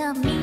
know me.